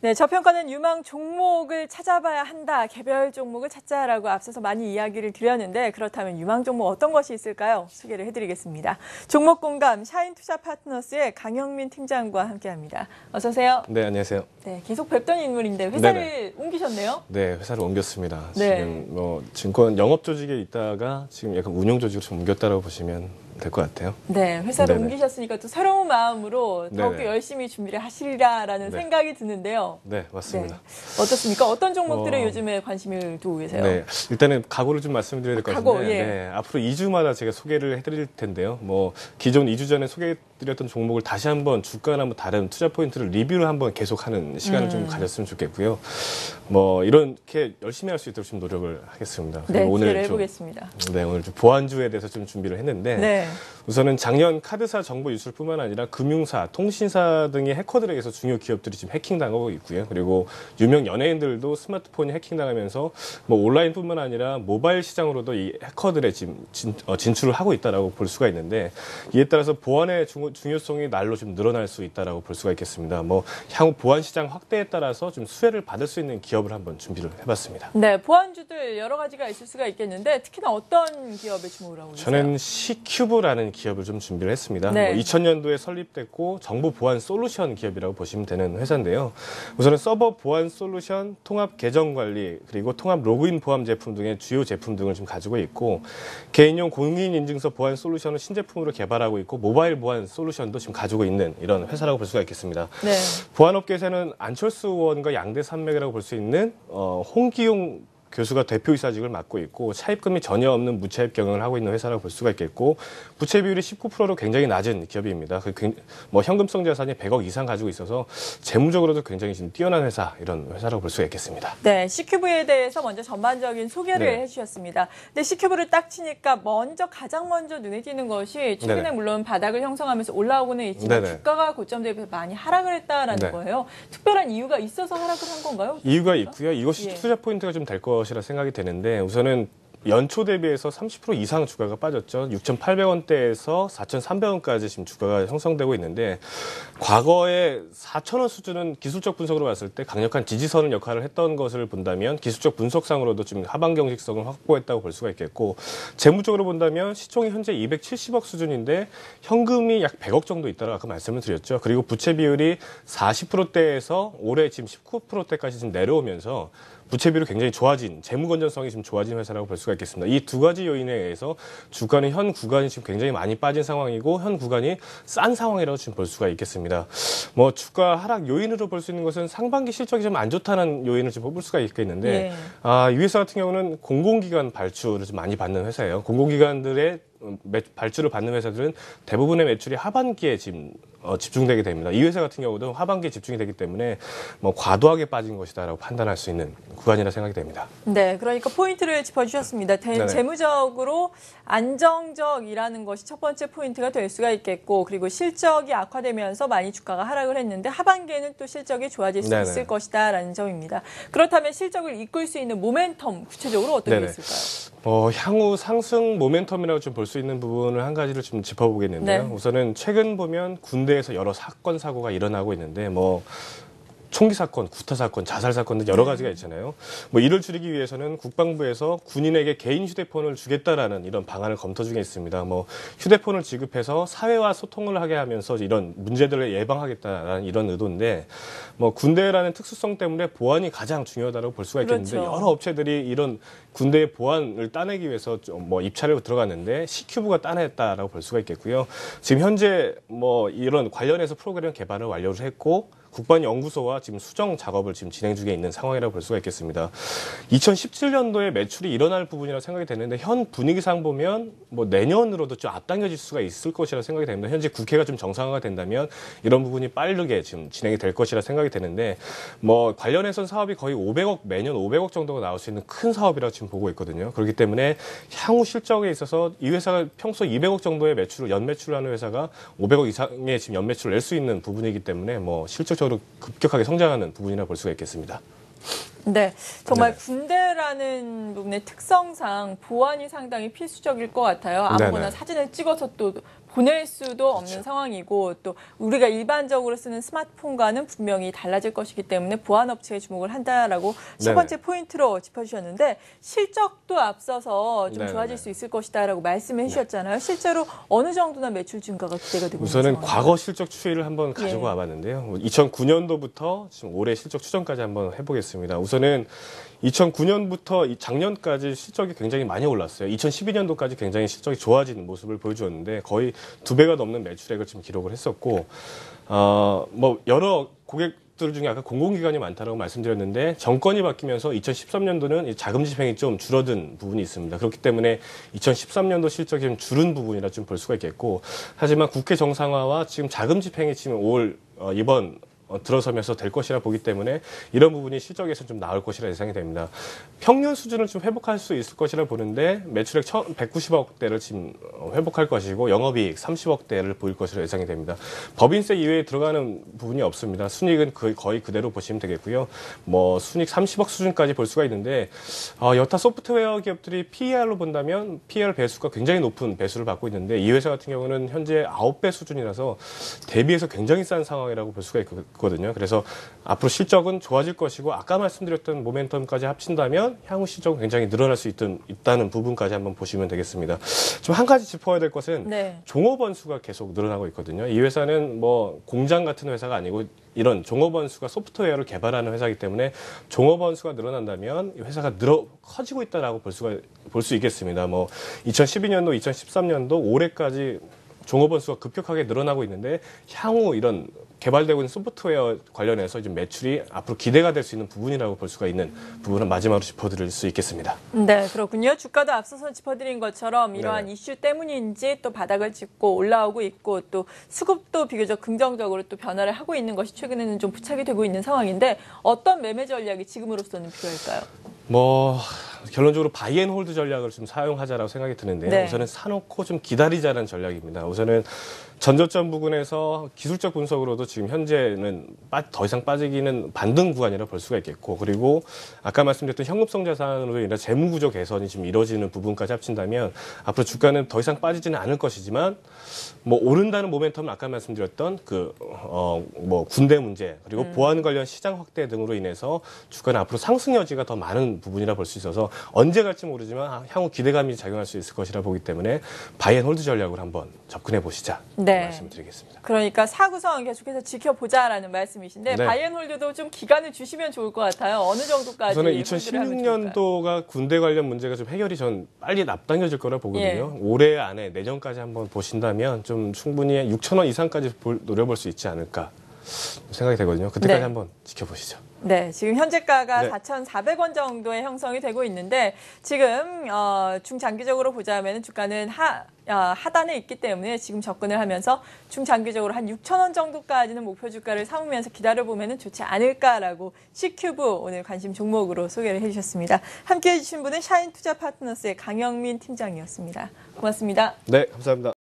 네, 저평가는 유망 종목을 찾아봐야 한다. 개별 종목을 찾자라고 앞서서 많이 이야기를 드렸는데 그렇다면 유망 종목 어떤 것이 있을까요? 소개를 해드리겠습니다. 종목 공감 샤인투자 파트너스의 강영민 팀장과 함께합니다. 어서 오세요. 네, 안녕하세요. 네, 계속 뵙던 인물인데 회사를 네네. 옮기셨네요. 네, 회사를 옮겼습니다. 네. 지금 뭐 증권 영업 조직에 있다가 지금 약간 운영 조직으로 좀 옮겼다고 보시면 될 것 같아요. 네, 회사를 네네. 옮기셨으니까 또 새로운 마음으로 더욱더 열심히 준비를 하시리라라는 네. 생각이 드는데요. 네, 맞습니다. 네. 어떻습니까? 어떤 종목들에 어... 요즘에 관심을 두고 계세요? 네, 일단은 각오를 좀 말씀드려야 될 것 같은데 예. 네, 앞으로 2주마다 제가 소개를 해드릴 텐데요. 뭐 기존 2주 전에 소개해드렸던 종목을 다시 한번 주가나 뭐 다른 투자 포인트를 리뷰를 한번 계속하는 시간을 음. 좀 가졌으면 좋겠고요. 뭐 이렇게 열심히 할 수 있도록 좀 노력을 하겠습니다. 네, 오늘 해보겠습니다. 네, 오늘 좀 보안주에 대해서 좀 준비를 했는데. 네. 우선은 작년 카드사 정보 유출뿐만 아니라 금융사, 통신사 등의 해커들에게서 중요 기업들이 지금 해킹당하고 있고요. 그리고 유명 연예인들도 스마트폰이 해킹당하면서 뭐 온라인뿐만 아니라 모바일 시장으로도 이 해커들의 지금 진, 어, 진출을 하고 있다라고 볼 수가 있는데 이에 따라서 보안의 중, 요성이 날로 좀 늘어날 수 있다라고 볼 수가 있겠습니다. 뭐 향후 보안 시장 확대에 따라서 좀 수혜를 받을 수 있는 기업을 한번 준비를 해봤습니다. 네, 보안주들 여러 가지가 있을 수가 있겠는데 특히나 어떤 기업에 주목을 하고 계세요? 저는 C큐브 라는 기업을 좀 준비를 했습니다. 네. 뭐 2000년도에 설립됐고 정보 보안 솔루션 기업이라고 보시면 되는 회사인데요. 우선은 서버 보안 솔루션, 통합 계정 관리, 그리고 통합 로그인 보안 제품 등의 주요 제품 등을 좀 가지고 있고 개인용 공인 인증서 보안 솔루션을 신제품으로 개발하고 있고 모바일 보안 솔루션도 지금 가지고 있는 이런 회사라고 볼 수가 있겠습니다. 네. 보안업계에서는 안철수 의원과 양대 산맥이라고 볼 수 있는 어, 홍기용 교수가 대표이사직을 맡고 있고 차입금이 전혀 없는 무차입 경영을 하고 있는 회사라고 볼 수가 있겠고 부채 비율이 19%로 굉장히 낮은 기업입니다. 그뭐 현금성 자산이 100억 이상 가지고 있어서 재무적으로도 굉장히 지금 뛰어난 회사 이런 회사라고 볼 수가 있겠습니다. 네, C큐브에 대해서 먼저 전반적인 소개를 네. 해주셨습니다. 근데 C큐브를 딱 치니까 먼저 가장 먼저 눈에 띄는 것이 최근에 네네. 물론 바닥을 형성하면서 올라오고는 있지만 네네. 주가가 고점 대비 많이 하락을 했다라는 네. 거예요. 특별한 이유가 있어서 하락을 한 건가요? 이유가 있고요. 이것이 예. 투자 포인트가 좀될 것. 것이라 생각이 되는데 우선은 연초 대비해서 30% 이상 주가가 빠졌죠. 6,800원대에서 4,300원까지 지금 주가가 형성되고 있는데 과거에 4,000원 수준은 기술적 분석으로 봤을 때 강력한 지지선을 역할을 했던 것을 본다면 기술적 분석상으로도 지금 하반 경직성을 확보했다고 볼 수가 있겠고 재무적으로 본다면 시총이 현재 270억 수준인데 현금이 약 100억 정도 있다고 아까 말씀을 드렸죠. 그리고 부채 비율이 40%대에서 올해 지금 19%대까지 지금 내려오면서 부채 비율이 굉장히 좋아진 재무 건전성이 지금 좋아진 회사라고 볼 수가 있겠습니다. 이 두 가지 요인에 의해서 주가는 현 구간이 지금 굉장히 많이 빠진 상황이고 현 구간이 싼 상황이라고 지금 볼 수가 있겠습니다. 뭐 주가 하락 요인으로 볼 수 있는 것은 상반기 실적이 좀 안 좋다는 요인을 좀 뽑을 수가 있겠는데 네. 아, 이 회사 같은 경우는 공공기관 발주를 좀 많이 받는 회사예요. 공공기관들의 발주를 받는 회사들은 대부분의 매출이 하반기에 지금 어, 집중되게 됩니다. 이 회사 같은 경우도 하반기에 집중이 되기 때문에 뭐 과도하게 빠진 것이다라고 판단할 수 있는 구간이라 생각이 됩니다. 네, 그러니까 포인트를 짚어주셨습니다. 대, 재무적으로 안정적이라는 것이 첫 번째 포인트가 될 수가 있겠고 그리고 실적이 악화되면서 많이 주가가 하락을 했는데 하반기에는 또 실적이 좋아질 수 네네. 있을 것이다라는 점입니다. 그렇다면 실적을 이끌 수 있는 모멘텀 구체적으로 어떤 네네. 게 있을까요? 어, 향후 상승 모멘텀이라고 좀볼 수 있는 부분을 한 가지를 좀 짚어보겠는데요. 네. 우선은 최근 보면 군대에서 여러 사건 사고가 일어나고 있는데 뭐 총기 사건, 구타 사건, 자살 사건 등 여러 네. 가지가 있잖아요. 뭐 이를 줄이기 위해서는 국방부에서 군인에게 개인 휴대폰을 주겠다라는 이런 방안을 검토 중에 있습니다. 뭐 휴대폰을 지급해서 사회와 소통을 하게 하면서 이런 문제들을 예방하겠다라는 이런 의도인데 뭐 군대라는 특수성 때문에 보안이 가장 중요하다고 볼 수가 있겠는데 그렇죠. 여러 업체들이 이런 군대의 보안을 따내기 위해서 뭐 입찰을 들어갔는데 C큐브가 따냈다라고 볼 수가 있겠고요. 지금 현재 뭐 이런 관련해서 프로그램 개발을 완료를 했고 국방연구소와 지금 수정 작업을 지금 진행 중에 있는 상황이라고 볼 수가 있겠습니다. 2017년도에 매출이 일어날 부분이라고 생각이 되는데 현 분위기상 보면 뭐 내년으로도 좀 앞당겨질 수가 있을 것이라 생각이 됩니다. 현재 국회가 좀 정상화가 된다면 이런 부분이 빠르게 지금 진행이 될 것이라 생각이 되는데 뭐 관련해서 사업이 거의 500억 매년 500억 정도가 나올 수 있는 큰 사업이라고 지금 보고 있거든요. 그렇기 때문에 향후 실적에 있어서 이 회사가 평소 200억 정도의 매출을 연 매출을 하는 회사가 500억 이상의 지금 연 매출을 낼 수 있는 부분이기 때문에 뭐 실적 적으로 전체적으로 급격하게 성장하는 부분이라 볼 수가 있겠습니다. 네, 정말 네. 군대라는 부분의 특성상 보안이 상당히 필수적일 것 같아요. 아무거나 네네. 사진을 찍어서 또 보낼 수도 없는 그렇죠. 상황이고 또 우리가 일반적으로 쓰는 스마트폰과는 분명히 달라질 것이기 때문에 보안 업체에 주목을 한다라고 첫 네네. 번째 포인트로 짚어주셨는데 실적도 앞서서 좀 네네네. 좋아질 수 있을 것이다라고 말씀해 주셨잖아요. 실제로 어느 정도나 매출 증가가 기대가 되고 우선은 있는? 과거 실적 추이를 한번 가지고 예. 와봤는데요. 2009년도부터 지금 올해 실적 추정까지 한번 해보겠습니다. 우선은 2009년부터 작년까지 실적이 굉장히 많이 올랐어요. 2012년도까지 굉장히 실적이 좋아지는 모습을 보여주었는데 거의 두 배가 넘는 매출액을 지금 기록을 했었고, 어, 뭐 여러 고객들 중에 아까 공공기관이 많다라고 말씀드렸는데 정권이 바뀌면서 2013년도는 자금 집행이 좀 줄어든 부분이 있습니다. 그렇기 때문에 2013년도 실적이 좀 줄은 부분이라 좀 볼 수가 있겠고 하지만 국회 정상화와 지금 자금 집행이 지금 올 어, 이번 어, 들어서면서 될 것이라 보기 때문에 이런 부분이 실적에서 좀 나올 것이라 예상이 됩니다. 평균 수준을 좀 회복할 수 있을 것이라 보는데 매출액 190억 대를 지금 어, 회복할 것이고 영업이익 30억 대를 보일 것이라 예상이 됩니다. 법인세 이외에 들어가는 부분이 없습니다. 순이익은 거의, 그대로 보시면 되겠고요. 뭐 순이익 30억 수준까지 볼 수가 있는데 어, 여타 소프트웨어 기업들이 PER로 본다면 PER 배수가 굉장히 높은 배수를 받고 있는데 이 회사 같은 경우는 현재 9배 수준이라서 대비해서 굉장히 싼 상황이라고 볼 수가 있 거든요. 그래서 앞으로 실적은 좋아질 것이고 아까 말씀드렸던 모멘텀까지 합친다면 향후 실적은 굉장히 늘어날 수 있던, 있다는 부분까지 한번 보시면 되겠습니다. 좀 한 가지 짚어야 될 것은 네. 종업원 수가 계속 늘어나고 있거든요. 이 회사는 뭐 공장 같은 회사가 아니고 이런 종업원 수가 소프트웨어를 개발하는 회사이기 때문에 종업원 수가 늘어난다면 이 회사가 늘어 커지고 있다라고 볼 수가 볼 수 있겠습니다. 뭐 2012년도, 2013년도 올해까지 종업원 수가 급격하게 늘어나고 있는데 향후 이런 개발되고 있는 소프트웨어 관련해서 좀 매출이 앞으로 기대가 될 수 있는 부분이라고 볼 수가 있는 부분은 마지막으로 짚어드릴 수 있겠습니다. 네, 그렇군요. 주가도 앞서서 짚어드린 것처럼 이러한 네네. 이슈 때문인지 또 바닥을 짚고 올라오고 있고 또 수급도 비교적 긍정적으로 또 변화를 하고 있는 것이 최근에는 좀 부착이 되고 있는 상황인데 어떤 매매 전략이 지금으로서는 필요할까요? 뭐 결론적으로 buy and hold 전략을 좀 사용하자라고 생각이 드는데요. 네. 우선은 사놓고 좀 기다리자는 전략입니다. 우선은 전저점 부근에서 기술적 분석으로도 지금 현재는 빠- 더 이상 빠지기는 반등 구간이라 볼 수가 있겠고 그리고 아까 말씀드렸던 현금성 자산으로 인해 재무 구조 개선이 지금 이루어지는 부분까지 합친다면 앞으로 주가는 더 이상 빠지지는 않을 것이지만 뭐 오른다는 모멘텀은 아까 말씀드렸던 그 어 뭐 군대 문제 그리고 보안 관련 시장 확대 등으로 인해서 주가는 앞으로 상승 여지가 더 많은 부분이라 볼 수 있어서 언제 갈지 모르지만 향후 기대감이 작용할 수 있을 것이라 보기 때문에 buy and hold 전략을 한번 접근해 보시자 네. 말씀드리겠습니다. 그러니까 사고서 계속해서 지켜보자라는 말씀이신데 네. buy and hold도 좀 기간을 주시면 좋을 것 같아요. 어느 정도까지? 저는 hold를 하면 좋을까요? 2016년도가 군대 관련 문제가 좀 해결이 전 빨리 앞당겨질 거라 보거든요. 예. 올해 안에 내년까지 한번 보신다면 좀 충분히 6천 원 이상까지 볼- 노려볼 수 있지 않을까 생각이 되거든요. 그때까지 네. 한번 지켜보시죠. 네, 지금 현재가가 네. 4,400원 정도의 형성이 되고 있는데 지금 어, 중장기적으로 보자면 주가는 하, 어, 하단에 있기 때문에 지금 접근을 하면서 중장기적으로 한 6,000원 정도까지는 목표 주가를 삼으면서 기다려보면 좋지 않을까라고 C큐브 오늘 관심 종목으로 소개를 해주셨습니다. 함께해 주신 분은 샤인투자 파트너스의 강영민 팀장이었습니다. 고맙습니다. 네, 감사합니다.